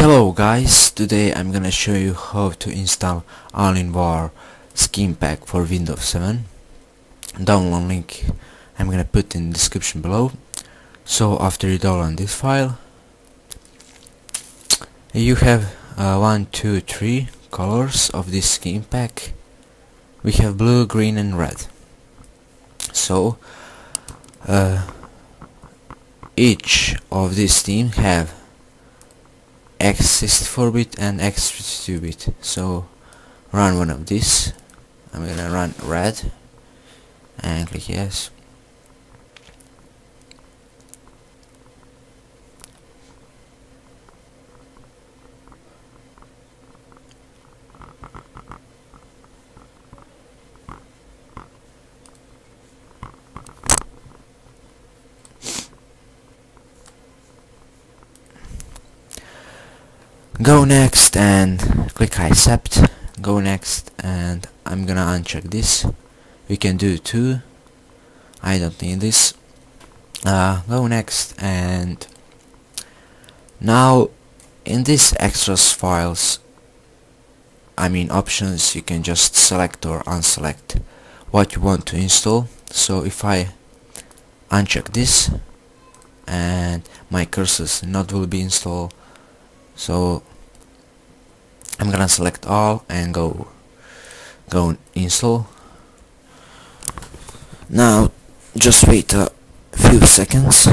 Hello guys, today I'm gonna show you how to install Alienware skin pack for Windows 7. Download link I'm gonna put in description below. So after you download this file, you have uh, one, two, three colors of this skin pack. We have blue, green and red. So uh, each of these themes have x64-bit and x32-bit so run one of these. I'm gonna run red and click yes go next and click I accept. Go next and I'm gonna uncheck this. We can do two. I don't need this. Uh, go next and now in this extras files I mean options you can just select or unselect what you want to install. So if I uncheck this and my cursor's not will be installed so I'm gonna select all and go go install. Now just wait a few seconds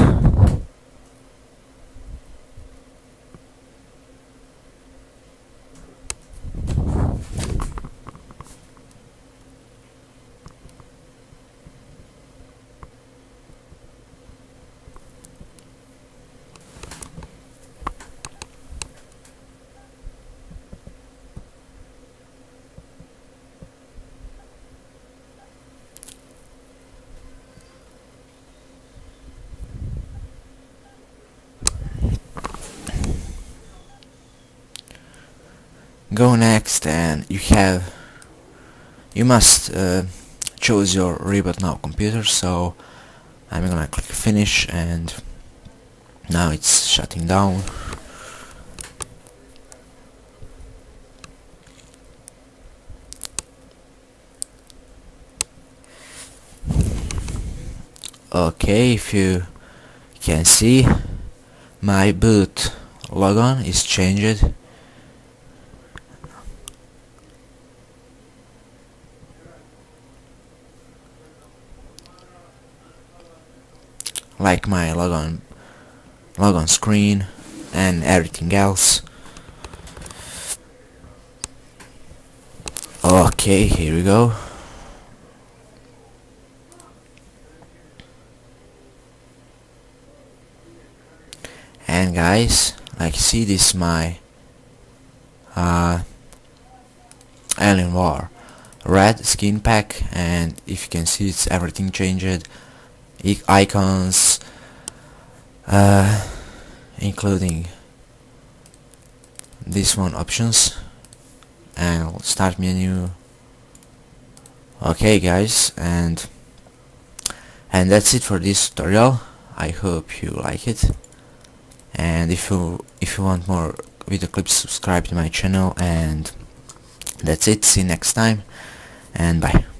go next and you have you must uh, choose your reboot now computer. So I'm gonna click finish and now it's shutting down. Okay if you can see my boot logon is changed like my logon logon screen and everything else. Okay here we go. And guys like see this is my uh, Alienware red skin pack and if you can see it's everything changed icons uh, including this one options and start menu. Okay guys and and that's it for this tutorial. I hope you like it. And if you if you want more video clips subscribe to my channel and that's it. See you next time and bye